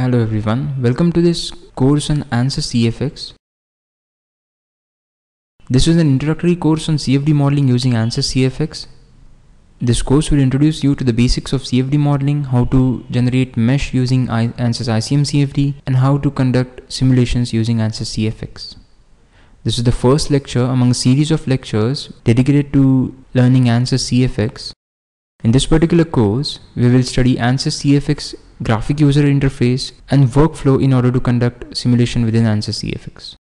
Hello everyone, welcome to this course on ANSYS CFX. This is an introductory course on CFD modeling using ANSYS CFX. This course will introduce you to the basics of CFD modeling, how to generate mesh using ANSYS ICEM CFD, and how to conduct simulations using ANSYS CFX. This is the first lecture among a series of lectures dedicated to learning ANSYS CFX. In this particular course, we will study ANSYS CFX graphic user interface, and workflow in order to conduct simulation within ANSYS CFX.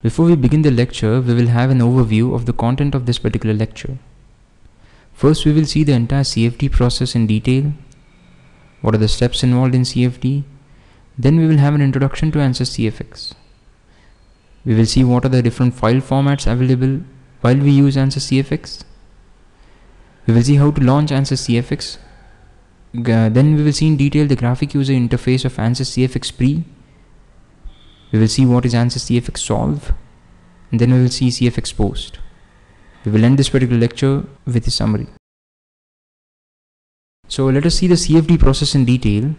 Before we begin the lecture, we will have an overview of the content of this particular lecture. First, we will see the entire CFD process in detail, what are the steps involved in CFD, then we will have an introduction to ANSYS CFX. We will see what are the different file formats available while we use ANSYS CFX we will see how to launch ANSYS CFX. Then we will see in detail the graphic user interface of ANSYS CFX Pre. We will see what is ANSYS CFX Solve. And then we will see CFX Post. We will end this particular lecture with a summary. So let us see the CFD process in detail.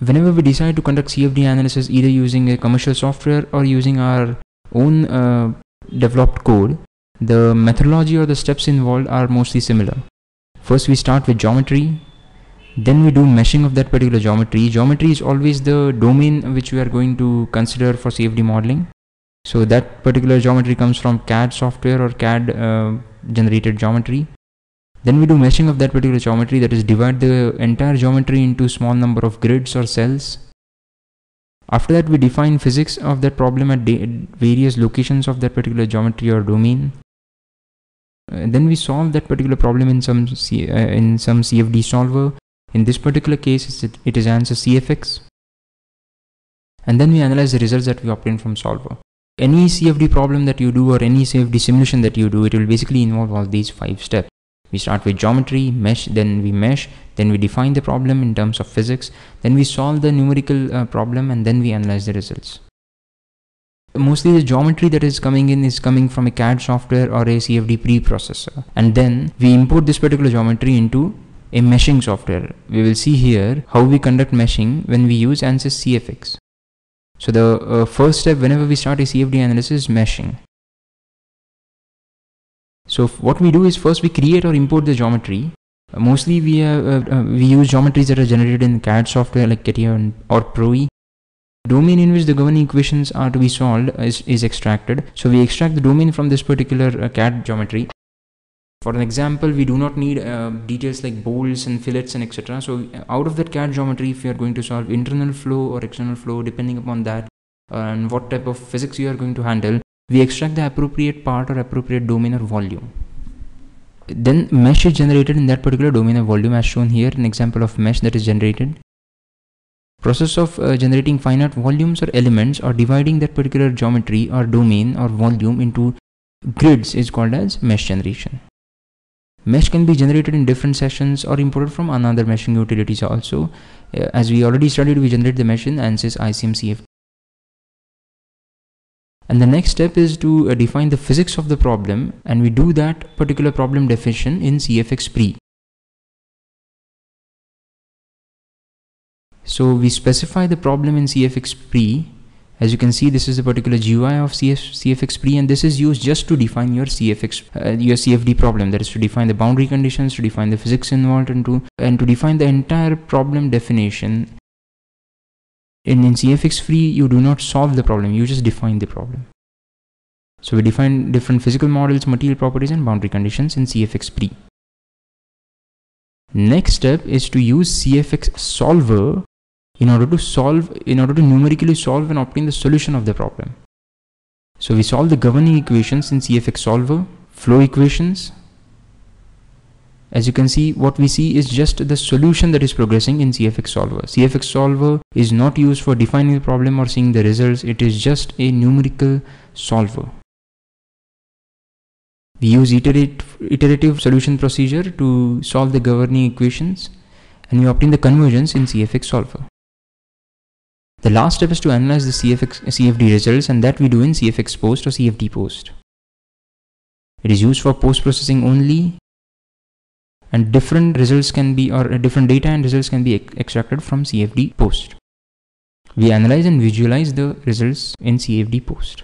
Whenever we decide to conduct CFD analysis either using a commercial software or using our own uh, developed code, the methodology or the steps involved are mostly similar. First we start with geometry, then we do meshing of that particular geometry. Geometry is always the domain which we are going to consider for CFD modeling. So that particular geometry comes from CAD software or CAD uh, generated geometry. Then we do meshing of that particular geometry that is divide the entire geometry into small number of grids or cells. After that we define physics of that problem at various locations of that particular geometry or domain. Uh, then we solve that particular problem in some C, uh, in some CFD solver. In this particular case, it, it is ANSYS CFX. And then we analyze the results that we obtain from solver. Any CFD problem that you do or any CFD simulation that you do, it will basically involve all these five steps. We start with geometry, mesh, then we mesh, then we define the problem in terms of physics, then we solve the numerical uh, problem and then we analyze the results mostly the geometry that is coming in is coming from a CAD software or a CFD preprocessor and then we import this particular geometry into a meshing software. We will see here how we conduct meshing when we use ANSYS CFX. So the uh, first step whenever we start a CFD analysis is meshing. So what we do is first we create or import the geometry. Uh, mostly we, uh, uh, we use geometries that are generated in CAD software like CATIA or ProE domain in which the governing equations are to be solved is, is extracted. So we extract the domain from this particular uh, CAD geometry. For an example, we do not need uh, details like bolts and fillets and etc. So out of that CAD geometry, if you are going to solve internal flow or external flow, depending upon that uh, and what type of physics you are going to handle, we extract the appropriate part or appropriate domain or volume. Then mesh is generated in that particular domain or volume as shown here, an example of mesh that is generated process of uh, generating finite volumes or elements or dividing that particular geometry or domain or volume into grids is called as mesh generation. Mesh can be generated in different sessions or imported from another meshing utilities also. Uh, as we already studied, we generate the mesh in ANSYS ICEM CF. And the next step is to uh, define the physics of the problem and we do that particular problem definition in CFX pre. So we specify the problem in CFX pre. As you can see, this is a particular GUI of CF, CFX pre, and this is used just to define your CFX, uh, your CFD problem. That is to define the boundary conditions, to define the physics involved, and to and to define the entire problem definition. In, in CFX pre, you do not solve the problem; you just define the problem. So we define different physical models, material properties, and boundary conditions in CFX pre. Next step is to use CFX solver in order to solve in order to numerically solve and obtain the solution of the problem. So we solve the governing equations in CFX solver flow equations. As you can see what we see is just the solution that is progressing in CFX solver. CFX solver is not used for defining the problem or seeing the results. It is just a numerical solver. We use iterative, iterative solution procedure to solve the governing equations and we obtain the convergence in CFX solver the last step is to analyze the CFX, CFD results and that we do in CFX post or CFD post. It is used for post processing only and different results can be or different data and results can be extracted from CFD post. We analyze and visualize the results in CFD post.